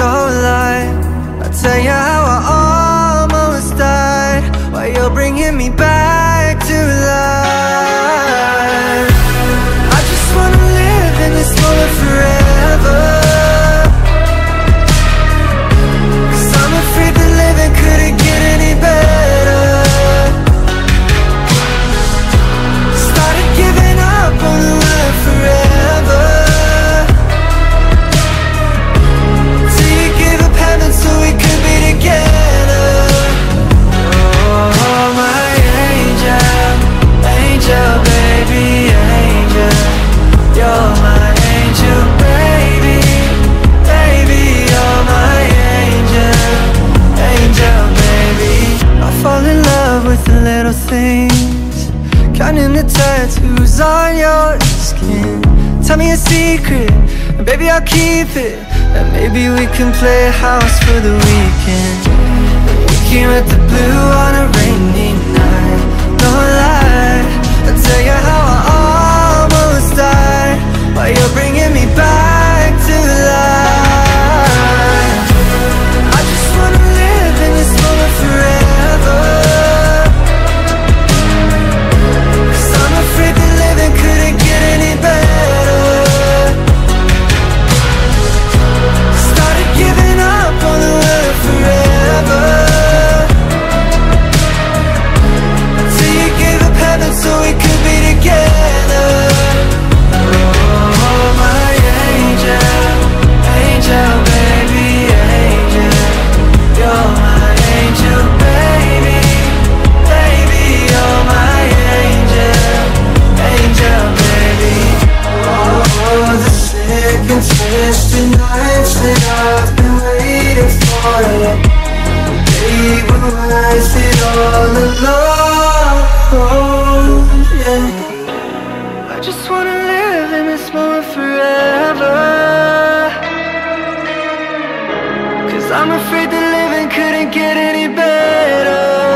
No lie, I'll tell you things. Counting the tattoos on your skin. Tell me a secret, and baby I'll keep it. And maybe we can play house for the weekend were wasted all alone, yeah. I just wanna live in this moment forever. Cause I'm afraid that living couldn't get any better